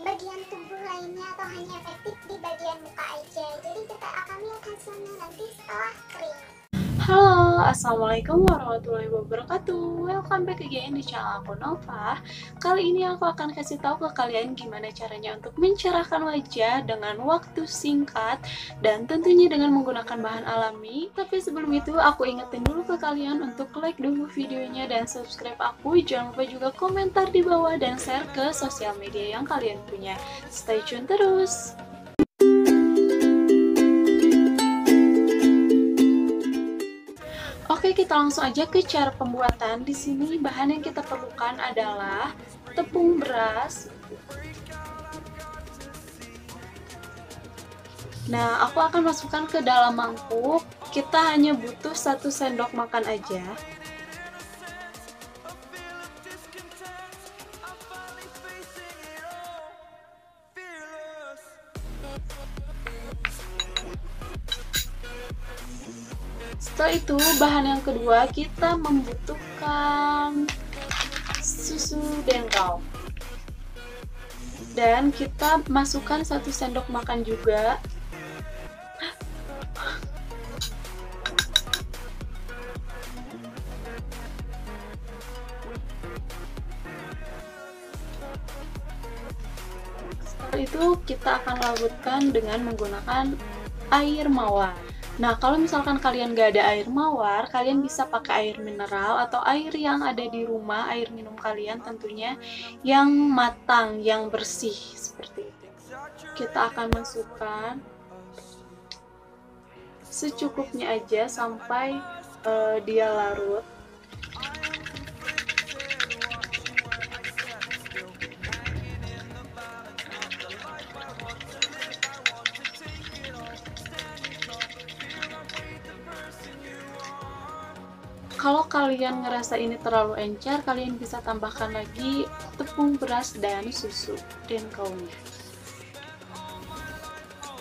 bagian tubuh lainnya atau hanya efektif di bagian muka aja. Jadi kita akan lihat hasilnya nanti setelah kering Halo, Assalamualaikum warahmatullahi wabarakatuh. Welcome back again di channel aku Nova. Kali ini aku akan kasih tahu ke kalian gimana caranya untuk mencerahkan wajah dengan waktu singkat Dan tentunya dengan menggunakan bahan alami. Tapi sebelum itu aku ingetin dulu ke kalian untuk like dulu videonya dan subscribe aku. Jangan lupa juga komentar di bawah dan share ke sosial media yang kalian punya. Stay tune terus kita langsung aja ke cara pembuatan. Di sini bahan yang kita perlukan adalah tepung beras. Nah, aku akan masukkan ke dalam mangkuk. Kita hanya butuh satu sendok makan aja. Setelah itu, bahan yang kedua kita membutuhkan susu dengkau. Dan kita masukkan satu sendok makan juga. Setelah itu kita akan larutkan dengan menggunakan air mawar. Nah, kalau misalkan kalian gak ada air mawar, kalian bisa pakai air mineral atau air yang ada di rumah, air minum kalian tentunya yang matang, yang bersih seperti itu. Kita akan masukkan secukupnya aja sampai uh, dia larut. Kalau kalian ngerasa ini terlalu encer, kalian bisa tambahkan lagi tepung beras dan susu dan kaumnya.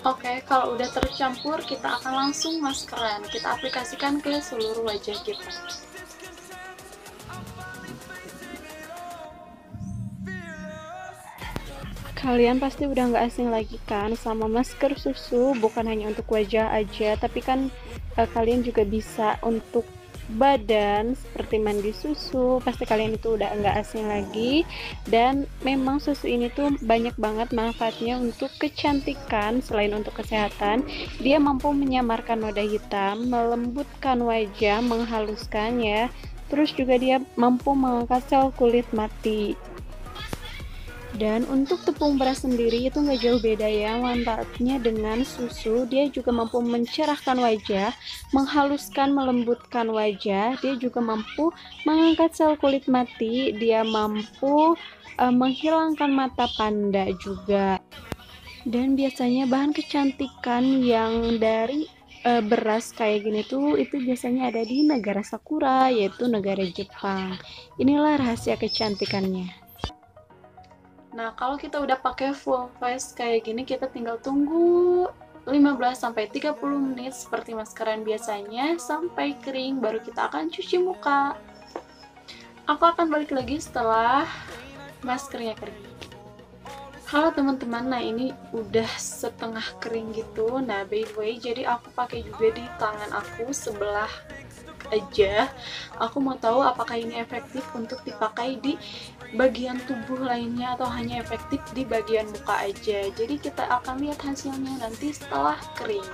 Oke, kalau udah tercampur, kita akan langsung maskeran. Kita aplikasikan ke seluruh wajah kita. Kalian pasti udah nggak asing lagi kan sama masker susu, bukan hanya untuk wajah aja, tapi kan eh, kalian juga bisa untuk badan seperti mandi susu pasti kalian itu udah enggak asing lagi. Dan memang susu ini tuh banyak banget manfaatnya untuk kecantikan. Selain untuk kesehatan dia mampu menyamarkan noda hitam melembutkan wajah menghaluskannya terus juga dia mampu mengangkat sel kulit mati dan untuk tepung beras sendiri itu nggak jauh beda ya manfaatnya dengan susu. Dia juga mampu mencerahkan wajah menghaluskan melembutkan wajah. Dia juga mampu mengangkat sel kulit mati. Dia mampu uh, menghilangkan mata panda juga. Dan biasanya bahan kecantikan yang dari uh, beras kayak gini tuh itu biasanya ada di negara Sakura yaitu negara Jepang. Inilah rahasia kecantikannya Nah, kalau kita udah pakai full face kayak gini, kita tinggal tunggu 15 sampai 30 menit seperti maskeran biasanya sampai kering baru kita akan cuci muka. Aku akan balik lagi setelah maskernya kering. Halo teman-teman, nah ini udah setengah kering gitu. Nah, by the way, jadi aku pakai juga di tangan aku sebelah aja. Aku mau tahu apakah ini efektif untuk dipakai di bagian tubuh lainnya atau hanya efektif di bagian muka aja. Jadi kita akan lihat hasilnya nanti setelah kering.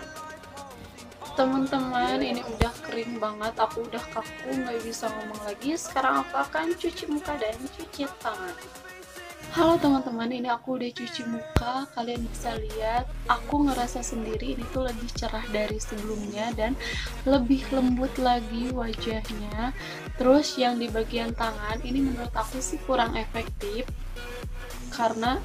Teman-teman ini udah kering banget. Aku udah kaku nggak bisa ngomong lagi. Sekarang aku akan cuci muka dan cuci tangan Halo teman-teman, ini aku udah cuci muka. Kalian bisa lihat, aku ngerasa sendiri ini tuh lebih cerah dari sebelumnya dan lebih lembut lagi wajahnya. Terus yang di bagian tangan ini menurut aku sih kurang efektif karena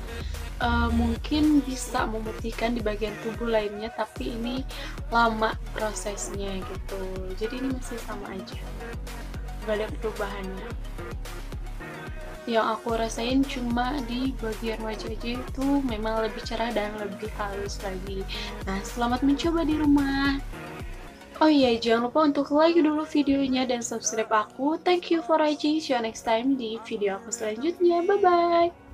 uh, mungkin bisa memutihkan di bagian tubuh lainnya, tapi ini lama prosesnya gitu. Jadi ini masih sama aja. Gak ada perubahannya yang aku rasain cuma di bagian wajah aja itu memang lebih cerah dan lebih halus lagi nah selamat mencoba di rumah Oh iya, jangan lupa untuk like dulu videonya dan subscribe aku. Thank you for watching. See you next time di video aku selanjutnya. Bye-bye.